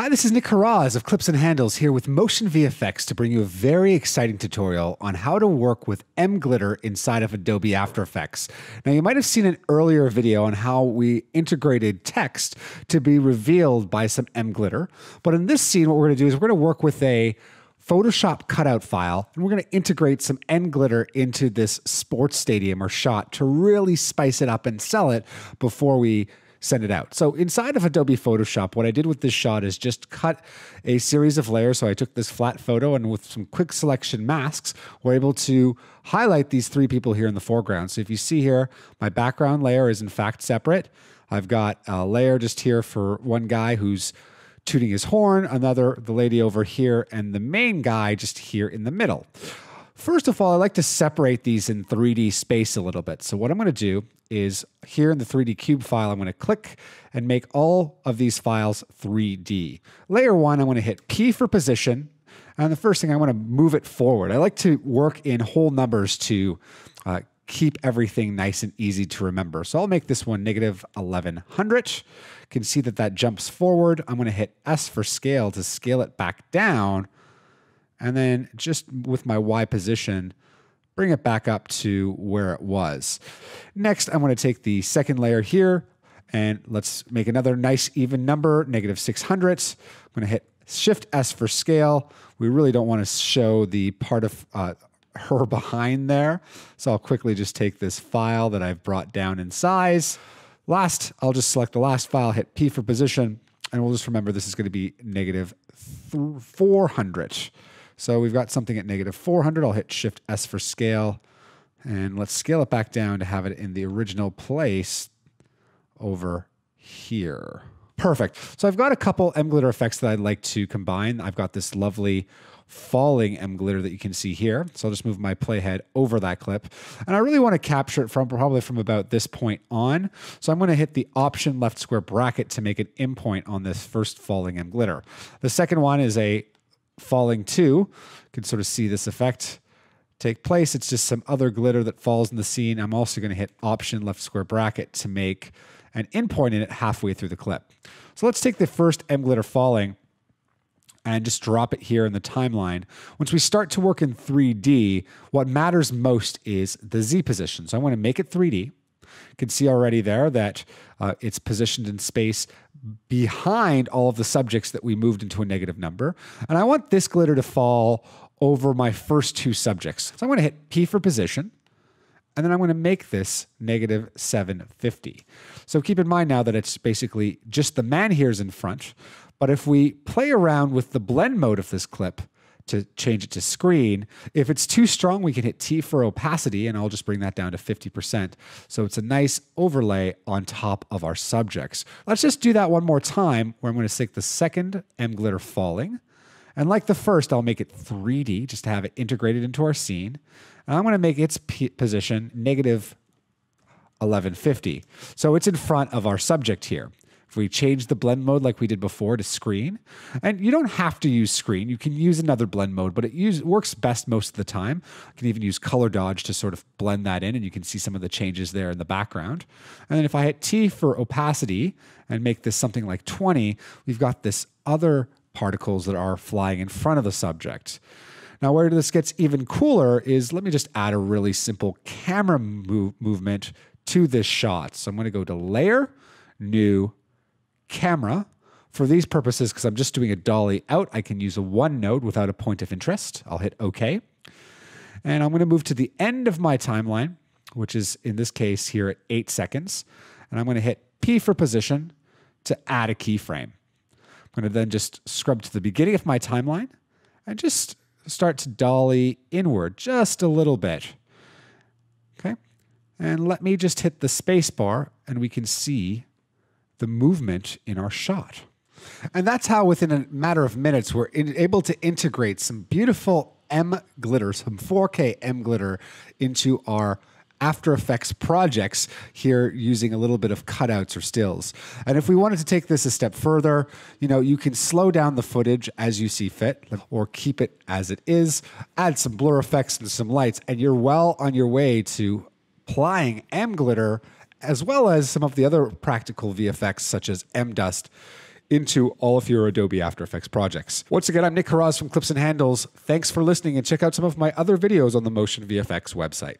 Hi, this is Nick Harauz of Clips and Handles here with Motion VFX to bring you a very exciting tutorial on how to work with mGlitter inside of Adobe After Effects. Now, you might have seen an earlier video on how we integrated text to be revealed by some mGlitter, but in this scene, what we're going to do is we're going to work with a Photoshop cutout file, and we're going to integrate some mGlitter into this sports stadium or shot to really spice it up and sell it before we send it out. So inside of Adobe Photoshop, what I did with this shot is just cut a series of layers. So I took this flat photo and with some quick selection masks, we're able to highlight these three people here in the foreground. So if you see here, my background layer is in fact separate. I've got a layer just here for one guy who's tooting his horn, another, the lady over here, and the main guy just here in the middle. First of all, I like to separate these in 3D space a little bit. So what I'm going to do is here in the 3D cube file, I'm going to click and make all of these files 3D. Layer one, I'm going to hit P for position. And the first thing I want to move it forward. I like to work in whole numbers to uh, keep everything nice and easy to remember. So I'll make this one negative 1100. You can see that that jumps forward. I'm going to hit S for scale to scale it back down. And then just with my Y position, bring it back up to where it was. Next, I'm going to take the second layer here and let's make another nice even number, negative 600. I'm going to hit Shift S for scale. We really don't want to show the part of uh, her behind there. So I'll quickly just take this file that I've brought down in size. Last, I'll just select the last file, hit P for position, and we'll just remember this is going to be negative 400. So we've got something at negative 400. I'll hit Shift S for scale. And let's scale it back down to have it in the original place over here. Perfect. So I've got a couple mGlitter effects that I'd like to combine. I've got this lovely falling mGlitter that you can see here. So I'll just move my playhead over that clip. And I really want to capture it from probably from about this point on. So I'm going to hit the option left square bracket to make an endpoint on this first falling mGlitter. The second one is a falling to. You can sort of see this effect take place. It's just some other glitter that falls in the scene. I'm also going to hit Option left square bracket to make an endpoint in it halfway through the clip. So let's take the first mGlitter falling and just drop it here in the timeline. Once we start to work in 3D, what matters most is the Z position. So I want to make it 3D. You can see already there that uh, it's positioned in space behind all of the subjects that we moved into a negative number. And I want this glitter to fall over my first two subjects. So I'm going to hit P for position. And then I'm going to make this negative 750. So keep in mind now that it's basically just the man here is in front. But if we play around with the blend mode of this clip, to change it to screen. If it's too strong, we can hit T for opacity, and I'll just bring that down to 50%. So it's a nice overlay on top of our subjects. Let's just do that one more time, where I'm going to stick the second mGlitter falling. And like the first, I'll make it 3D just to have it integrated into our scene. And I'm going to make its position negative 1150. So it's in front of our subject here. If we change the blend mode like we did before to screen, and you don't have to use screen, you can use another blend mode, but it use, works best most of the time. You can even use color dodge to sort of blend that in, and you can see some of the changes there in the background. And then if I hit T for opacity and make this something like 20, we've got this other particles that are flying in front of the subject. Now, where this gets even cooler is let me just add a really simple camera move movement to this shot. So I'm going to go to Layer, New, camera. For these purposes, because I'm just doing a dolly out, I can use a one node without a point of interest. I'll hit OK. And I'm going to move to the end of my timeline, which is in this case here at eight seconds. And I'm going to hit P for position to add a keyframe. I'm going to then just scrub to the beginning of my timeline and just start to dolly inward just a little bit. Okay. And let me just hit the space bar and we can see the movement in our shot. And that's how, within a matter of minutes, we're able to integrate some beautiful M glitter, some 4K mGlitter into our after Effects projects here using a little bit of cutouts or stills. And if we wanted to take this a step further, you know, you can slow down the footage as you see fit or keep it as it is, add some blur effects and some lights, and you're well on your way to applying mGlitter as well as some of the other practical VFX such as mDust into all of your Adobe After Effects projects. Once again, I'm Nick Harauz from Clips and Handles. Thanks for listening and check out some of my other videos on the Motion VFX website.